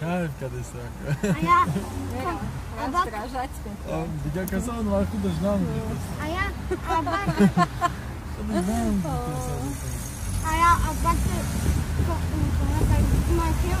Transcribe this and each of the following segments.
Kader kanka. Ja. Я Абак. Дядя ну откуда же нам? А я Абак. А я Абак. Смотрел.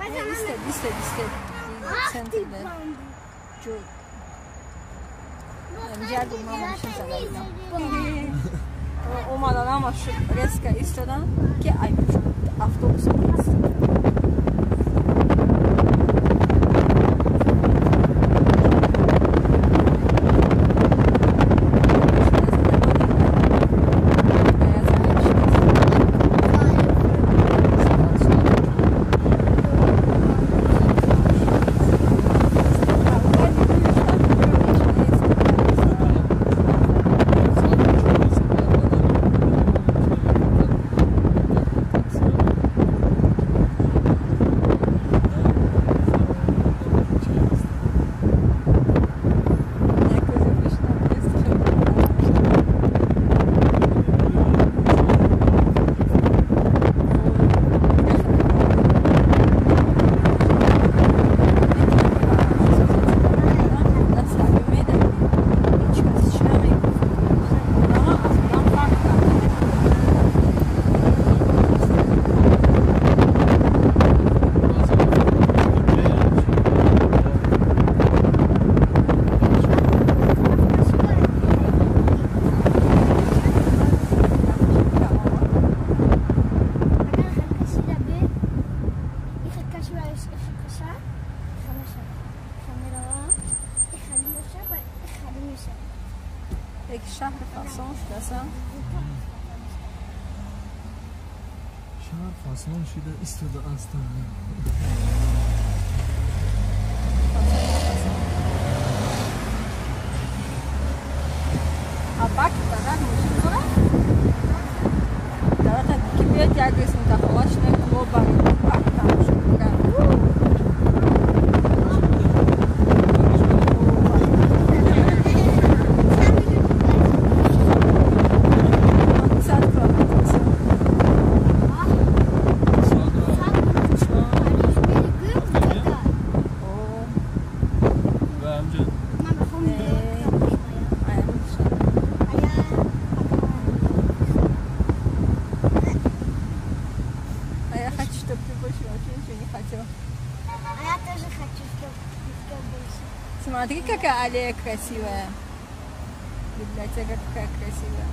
Ne istedi, istedi, istedi. Center'de. Çu. Diğer bulmamışım zaten. O umadan ama şu reska istedim ki ay avtobusa gitsin. یک شهر فسانش دستم شهر فسان شده استوده است Смотри, какая аллея красивая. Библиотека какая красивая.